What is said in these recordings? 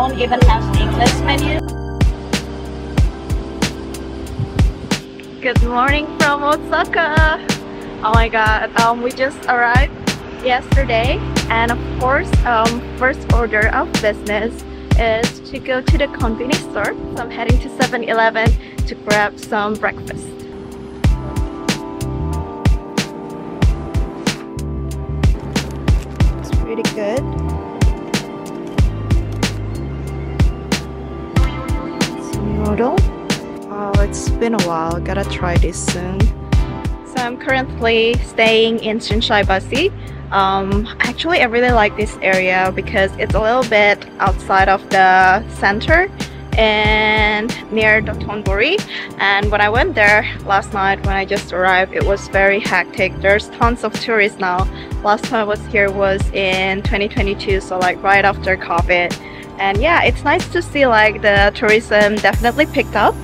don't even have English menu. Good morning from Osaka. Oh my god, um, we just arrived yesterday and of course um, first order of business is to go to the convenience store. So I'm heading to 7-Eleven to grab some breakfast. It's pretty good. Noodle. Oh, it's been a while. Gotta try this soon. So I'm currently staying in Shinsaibashi. Um, actually, I really like this area because it's a little bit outside of the center and near Dotonbori. And when I went there last night when I just arrived, it was very hectic. There's tons of tourists now. Last time I was here was in 2022, so like right after COVID. And yeah, it's nice to see like the tourism definitely picked up.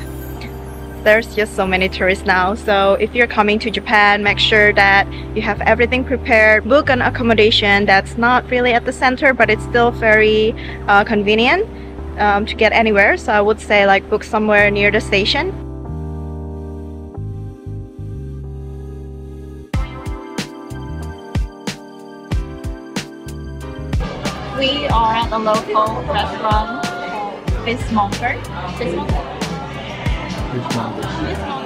There's just so many tourists now so if you're coming to Japan make sure that you have everything prepared. Book an accommodation that's not really at the center but it's still very uh, convenient um, to get anywhere. So I would say like book somewhere near the station We are at a local restaurant called Fishmonger. Fishmonger?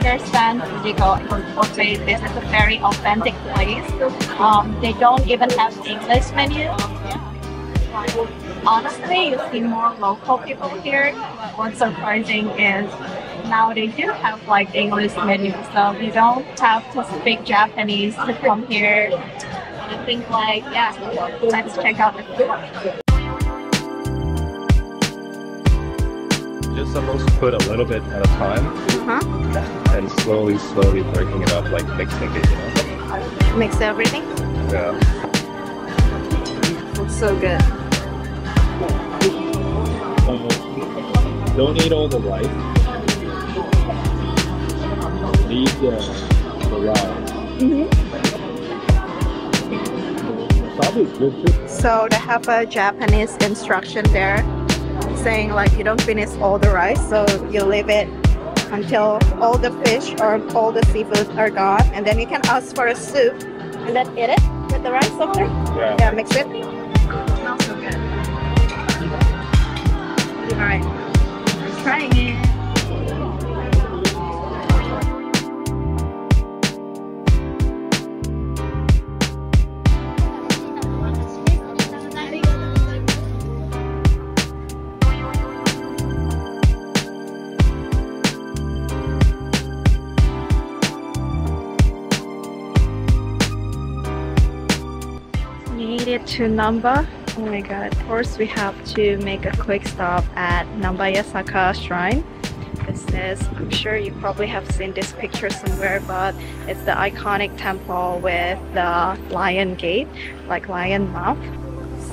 Fishmonger portray this is a very authentic place. Um, they don't even have English menu. Honestly, you see more local people here. What's surprising is now they do have like English menu, so you don't have to speak Japanese to come here. I think like yeah, let's check out the food. just to put a little bit at a time uh-huh. and slowly, slowly breaking it up, like mixing it, you know? mix everything Yeah. it's so good Uh, don't eat all the rice. Eat the, the rice. Good too. So they have a Japanese instruction there saying like you don't finish all the rice so you leave it until all the fish or all the seafood are gone and then you can ask for a soup and then eat it with the rice after. Yeah. Yeah, mix it. smells so good. Alright, trying it. To Namba. Oh my god. Of course, we have to make a quick stop at Namba Yasaka Shrine. This is, I'm sure you probably have seen this picture somewhere, but it's the iconic temple with the lion gate, like lion mouth.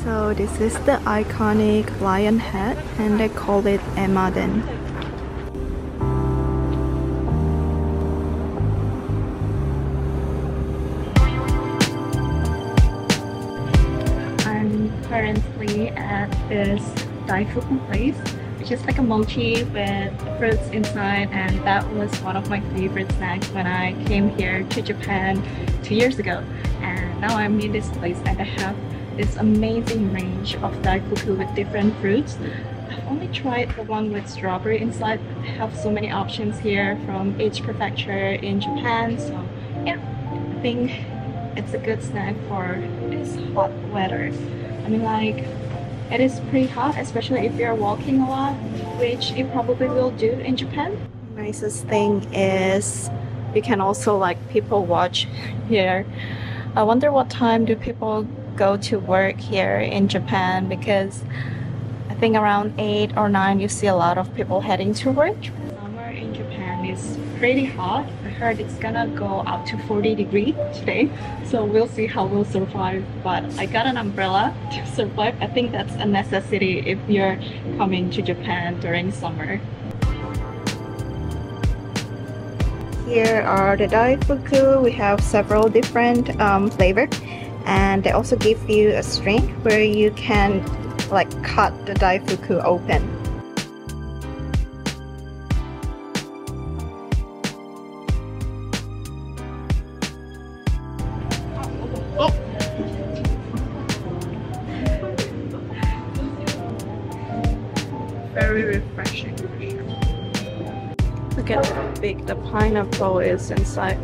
So this is the iconic lion head and they call it Emaden. Currently at this Daifuku place, which is like a mochi with fruits inside, and that was one of my favorite snacks when I came here to Japan two years ago. And now I'm in this place and I have this amazing range of Daifuku with different fruits. I've only tried the one with strawberry inside, but they have so many options here from each prefecture in Japan. So yeah, I think it's a good snack for this hot weather. I mean like it is pretty hot, especially if you're walking a lot, which you probably will do in Japan. Nicest thing is you can also like people watch here. I wonder what time do people go to work here in Japan because I think around 8 or 9 you see a lot of people heading to work. Summer in Japan is pretty hot. Heard it's gonna go up to 40 degrees today. So we'll see how we'll survive. But I got an umbrella to survive. I think that's a necessity if you're coming to Japan during summer. Here are the daifuku. We have several different um, flavor and they also give you a string where you can like cut the daifuku open. Very refreshing. Look at how big the pineapple is inside.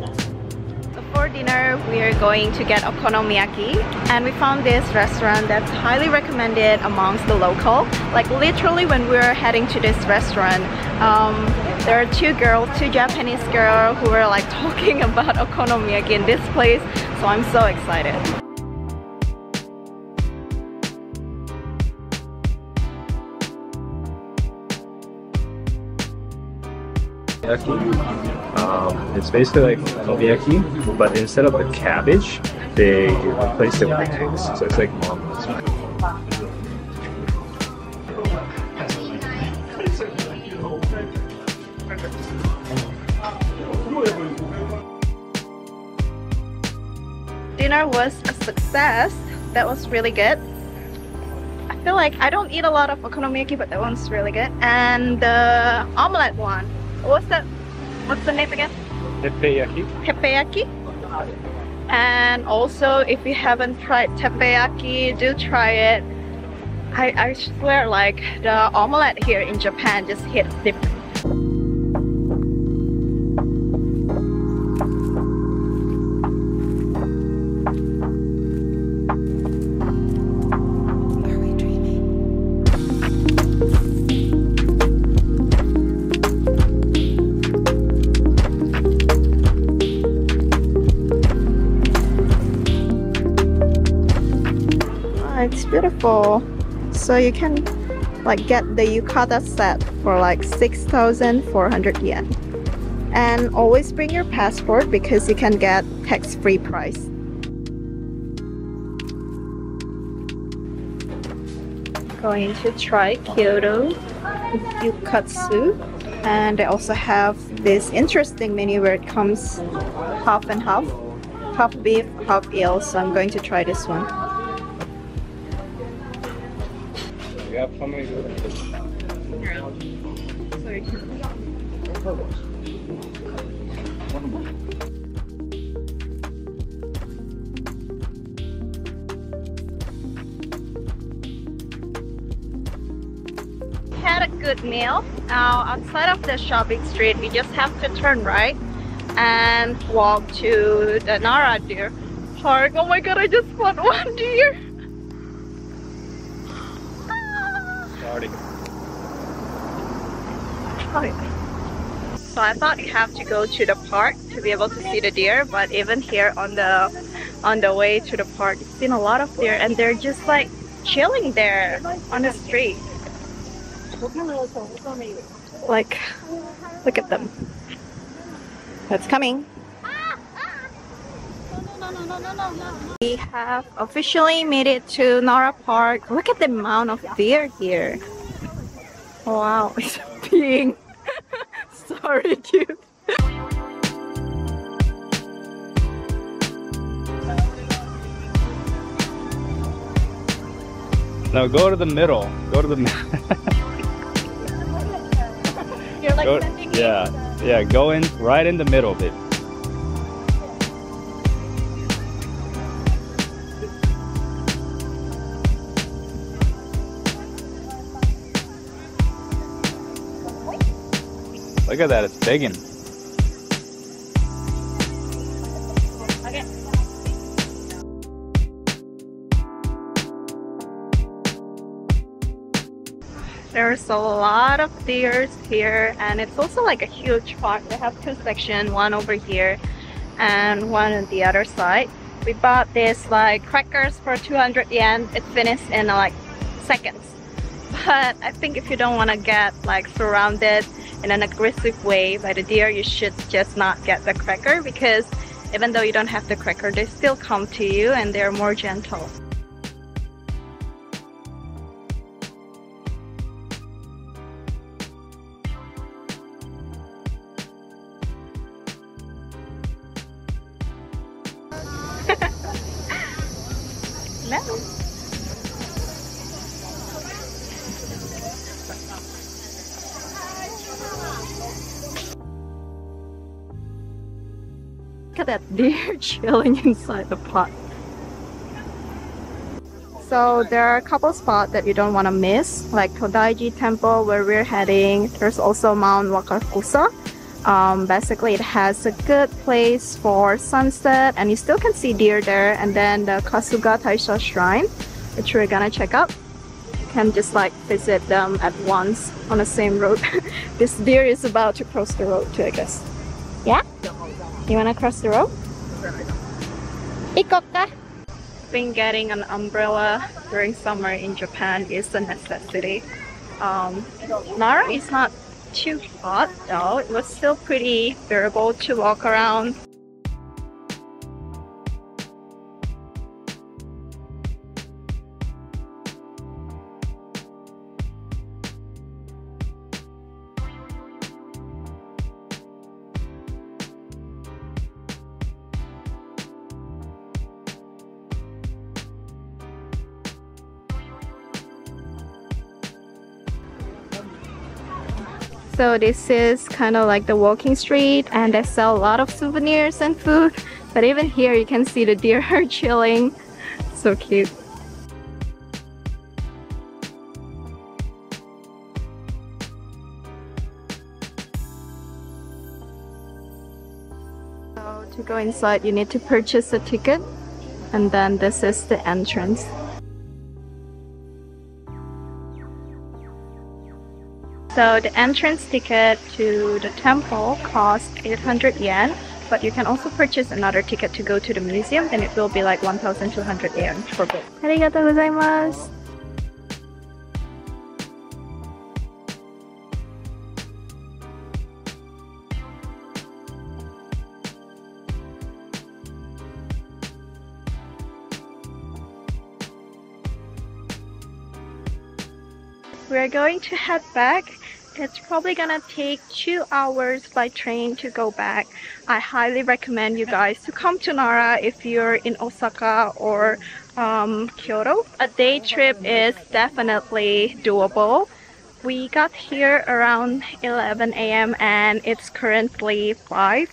So for dinner, we are going to get okonomiyaki and we found this restaurant that's highly recommended amongst the local. Like literally when we were heading to this restaurant, um, there are two girls, two Japanese girls who were like talking about okonomiyaki in this place. So I'm so excited. Um, it's basically like omiyaki, but instead of the cabbage, they replace it with eggs. So it's like momos. dinner was a success. That was really good. I feel like I don't eat a lot of okonomiyaki, but that one's really good. And the omelette one. What's that? What's the name again? Teppanyaki. Teppanyaki. And also, if you haven't tried teppanyaki, do try it. I, I swear, like the omelette here in Japan just hits different. It's beautiful. So you can like get the yukata set for like 6,400 yen. And always bring your passport because you can get tax-free price. Going to try Kyoto Yukatsu. And they also have this interesting menu where it comes half and half. Half beef, half eel. So I'm going to try this one. Yeah, probably. had a good meal. Now outside of the shopping street, we just have to turn right and walk to the Nara Deer Park. Oh my god, I just spot one deer. Sorry. So I thought you have to go to the park to be able to see the deer, but even here on the on the way to the park, I've seen a lot of deer and they're just like chilling there on the street. Like, look at them. That's coming. We have officially made it to Nara Park. Look at the amount of deer here. Wow, it's being sorry, cute. No, go to the middle. Go to the middle. You're like Go- yeah, yeah. Go in right in the middle of it. Look at that, it's begging. There's a lot of deers here and it's also like a huge park. They have two sections, one over here and one on the other side. We bought this like crackers for 200 yen. It finished in like seconds. But I think if you don't want to get like surrounded in an aggressive way by the deer, you should just not get the cracker because even though you don't have the cracker, they still come to you and they're more gentle. Hello. At that deer chilling inside the pot. So there are a couple spots that you don't want to miss, like Todaiji Temple where we're heading. There's also Mount Wakakusa. Um, basically, it has a good place for sunset, and you still can see deer there. And then the Kasuga Taisha Shrine, which we're gonna check out. You can just like visit them at once on the same road. this deer is about to cross the road too, I guess. Yeah? You wanna cross the road? Ikoka? think getting an umbrella during summer in Japan is a necessity. Um, Nara is not too hot though. It was still pretty bearable to walk around. So this is kind of like the walking street and they sell a lot of souvenirs and food. But even here you can see the deer are chilling. So cute. So to go inside you need to purchase a ticket and then this is the entrance. So the entrance ticket to the temple costs 800 yen, but you can also purchase another ticket to go to the museum, then it will be like 1,200 yen for both. Arigatou gozaimasu! We're going to head back it's probably gonna take two hours by train to go back. I highly recommend you guys to come to Nara if you're in Osaka or um, Kyoto. A day trip is definitely doable. We got here around 11 a.m. and it's currently 5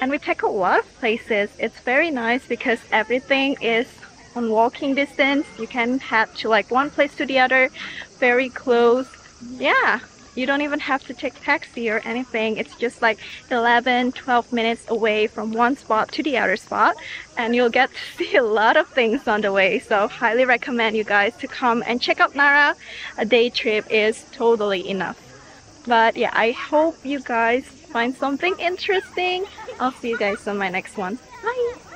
and we take a lot of places. It's very nice because everything is on walking distance. You can head to like one place to the other very close yeah you don't even have to take taxi or anything. It's just like 11 12 minutes away from one spot to the other spot and you'll get to see a lot of things on the way. So highly recommend you guys to come and check out Nara. A day trip is totally enough. But yeah I hope you guys find something interesting. I'll see you guys on my next one. Bye